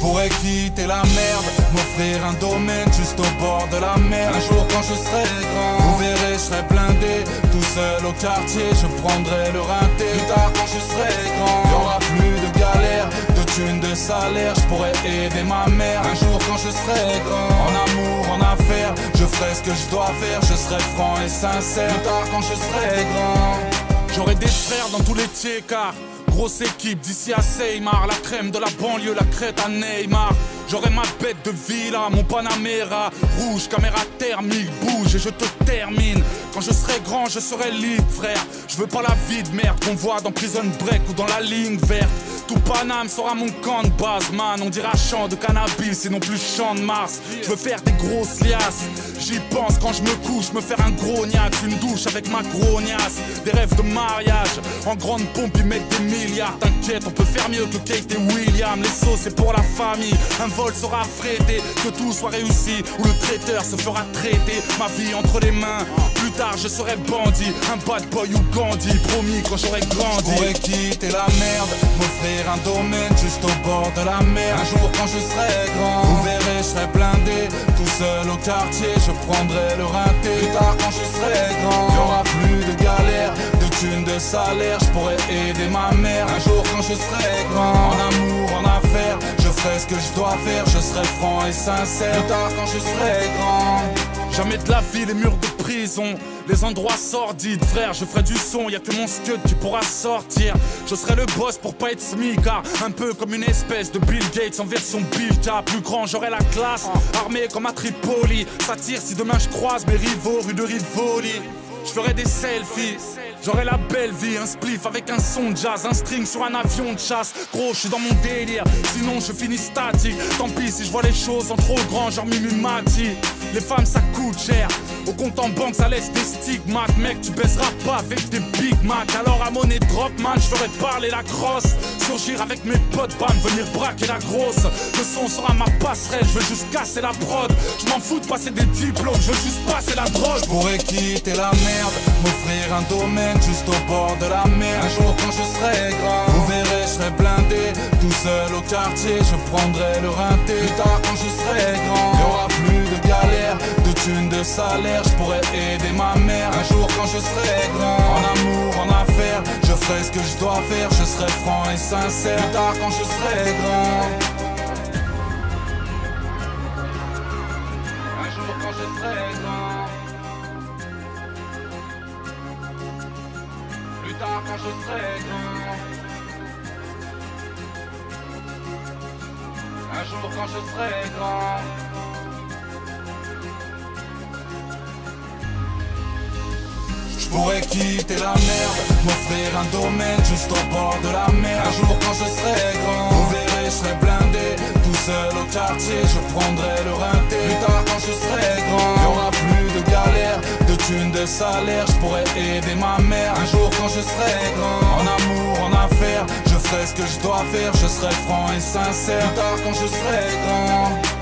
Pourrais quitter la merde, m'offrir un domaine juste au bord de la mer. Un jour quand je serai grand, vous verrez, je serai blindé. Tout seul au quartier, je prendrai le rinté. Plus tard quand je serai grand, y aura plus de galère, de thunes, de salaire. Je pourrais aider ma mère. Un jour quand je serai grand, en amour, en affaires, je ferai ce que je dois faire. Je serai franc et sincère. Plus tard quand je serai grand, j'aurai des frères dans tous les tiers car grosse équipe d'ici à Seymar, la crème de la banlieue, la crête à Neymar. J'aurai ma bête de villa, mon Panamera Rouge, caméra thermique, bouge et je te termine Quand je serai grand, je serai libre, frère Je veux pas la vie de merde qu'on voit dans Prison Break ou dans la ligne verte tout Paname sera mon camp de base, man. On dira champ de cannabis et non plus champ de Mars. Je veux faire des grosses liasses. J'y pense quand je me couche, me faire un gros une douche avec ma grognasse. Des rêves de mariage, en grande pompe, ils mettent des milliards. T'inquiète, on peut faire mieux que Kate et William. Les sauts, c'est pour la famille. Vol sera frété, que tout soit réussi. Ou le traiteur se fera traiter. Ma vie entre les mains. Plus tard, je serai bandit. Un bad boy ou Gandhi. Promis quand j'aurai grandi. J'aurais quitter la merde, m'offrir un domaine juste au bord de la mer. Un jour quand je serai grand, vous verrez, je serai blindé. Tout seul au quartier, je prendrai le rinté. Plus tard quand je serai grand, y aura plus de galère, de thunes, de salaire. Je pourrai aider ma mère. Un jour quand je serai grand, en amour, ce que je dois faire. Je serai franc et sincère. Plus tard quand je serai grand. Jamais de la vie, les murs de prison, les endroits sordides, frère. Je ferai du son, y a que mon scud qui pourra sortir. Je serai le boss pour pas être smicard, un peu comme une espèce de Bill Gates en version Bilta. Plus grand, j'aurai la classe, armé comme à Tripoli. Ça tire si demain je croise mes rivaux rue de Rivoli. Je ferai des selfies. J'aurai la belle vie, un spliff avec un son jazz, un string sur un avion de chasse. Gros, je suis dans mon délire, sinon je finis statique. Tant pis si je vois les choses en trop grand, genre Mimimati. Les femmes ça coûte cher, au compte en banque ça laisse des stigmates. Mec, tu baisseras pas avec des Big Mac. Alors à monnaie drop, man, je ferai parler la crosse. Surgir avec mes potes, bam, venir braquer la grosse. Le son sera ma passerelle, je veux juste casser la prod. Je m'en fous de passer des diplômes, je veux juste passer la drogue. Je pourrais quitter la merde, m'offrir un domaine juste au bord de la mer. Un jour quand je serai grand, vous verrez, je serai blindé. Tout seul au quartier, je prendrai le rinté. Plus quand Je pourrai aider ma mère. Un jour quand je serai grand, en amour, en affaires, je ferai ce que je dois faire. Je serai franc et sincère. Plus tard quand je serai grand. Un jour quand je serai grand. tard quand je serai grand. Un jour quand je serai grand. Je pourrais quitter la merde, m'offrir un domaine juste au bord de la mer. Un jour quand je serai grand, vous verrez, je serai blindé. Tout seul au quartier, je prendrai le rinté. Plus tard quand je serai grand, y aura plus de galère, de thunes, de salaire. Je pourrais aider ma mère. Un jour quand je serai grand, en amour, en affaires, je ferai ce que je dois faire. Je serai franc et sincère. Plus tard quand je serai grand.